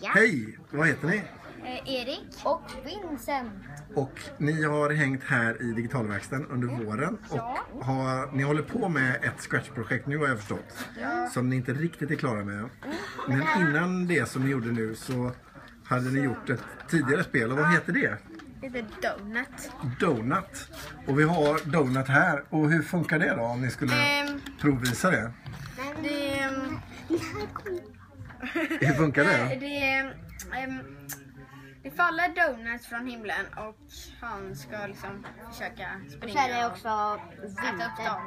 Ja. Hej! Vad heter ni? Eh, Erik och Vincent. Och ni har hängt här i Digitalverkstan under våren och har, ni håller på med ett Scratch-projekt nu har jag förstått. Som ni inte riktigt är klara med. Men innan det som ni gjorde nu så hade ni gjort ett tidigare spel och vad heter det? Det heter Donut. Donut. Och vi har Donut här. Och hur funkar det då om ni skulle Ehm. provvisa det? Det, ehm, Hur funkar det? det, ehm, det faller donuts från himlen och han ska liksom försöka springa Så är det och också äta upp vinter. dem.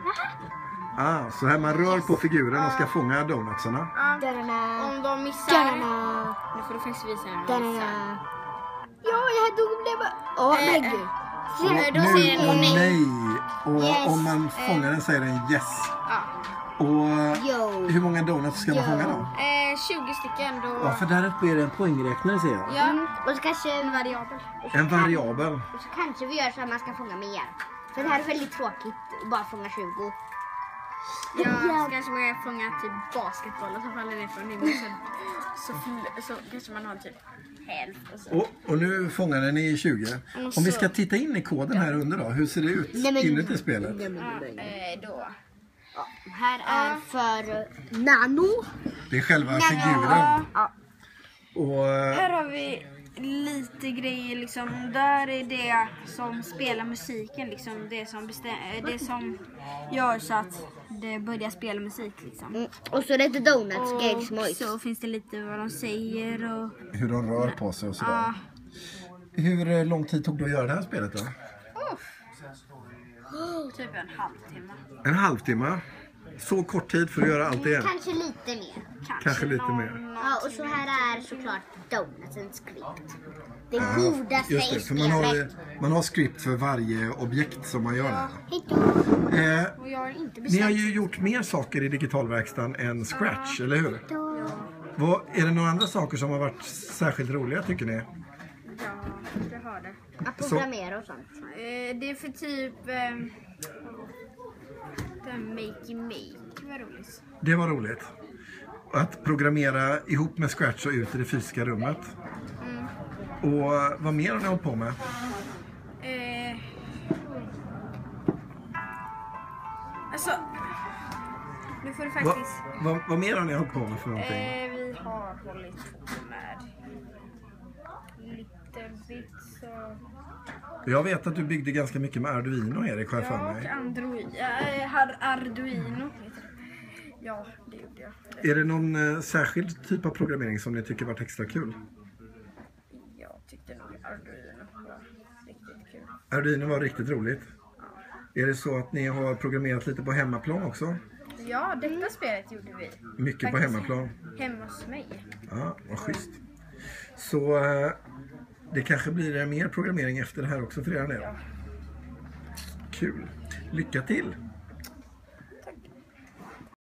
Ah, så här man rör på figuren och ska fånga donutsarna. Da-da-da. Om de missar... Nu får du faktiskt visa hur de missar. Ja, jag dog bara... Åh, Eh, men eh. gud. Eh, Då Nu, säger åh den nej. nej! Och Yes. om man fångar den säger den yes. Ja. Och Yo. hur många donuts ska man fånga då? Eh, 20 stycken då. Ja, för där uppe är det en poängräknare ser jag. Ja, Mm. Och så kanske... en variabel. En variabel. Och så kanske vi gör så att man ska fånga mer. För det här är väldigt tråkigt att bara fånga 20. Ja, så kanske man kan fånga typ basketbollar som faller ner från himlen. Så, så, så kanske man har typ hälft och så. Och, och nu fångade ni 20. Om vi ska titta in i koden här under då, hur ser det ut Nej, men- inuti spelet? Ja, eh, då. Här är för Nano. Det är själva figuren. Ja. Och eh, Här har vi lite grejer liksom. Där är det som spelar musiken liksom. Det som, bestäm- det som gör så att det börjar spela musik liksom. Mm. Och så är det lite donuts, Och gags, mojs. så finns det lite vad de säger och... hur de rör på sig och sådär. Ja. Hur eh, lång tid tog det att göra det här spelet då? Typ en halvtimme. En halvtimme. Så kort tid för att göra allt det. Kanske lite mer. Kanske lite någon- mer. Ja, och så här är såklart donutsen script. Det Ja, godaste Just det, för man har, man har script för varje objekt som man gör. Hejdå. Eh, Och jag har inte ni har ju gjort mer saker i digitalverkstan än Scratch, eller hur? Vad, är det några andra saker som har varit särskilt roliga tycker ni? Ja, jag har det. Att programmera och sånt. Eh, det är för typ... Eh, Makey Make var roligt. Det var roligt. Att programmera ihop med Scratch och ut i det fysiska rummet. Och eh, vad mer har ni hållit på med? Eh, alltså... Nu får du Vad, faktiskt... vad, vad mer har ni hållit på med för någonting? Eh, vi har hållit på Bits och... Jag vet att du byggde ganska mycket med Arduino Erik, har jag för Ja, mig. Android, äh, har Arduino. heter det. Ja, det gjorde jag. Är det någon eh, särskild typ av programmering som ni tycker varit extra kul? Jag tyckte nog Arduino var riktigt kul. Arduino var riktigt roligt. Är det så att ni har programmerat lite på hemmaplan också? Ja, detta spelet gjorde vi. Mycket på hemmaplan? Hemma hos mig. Ja, vad schysst. Så eh, det kanske blir mer programmering efter det här också för er del. Kul. Lycka till!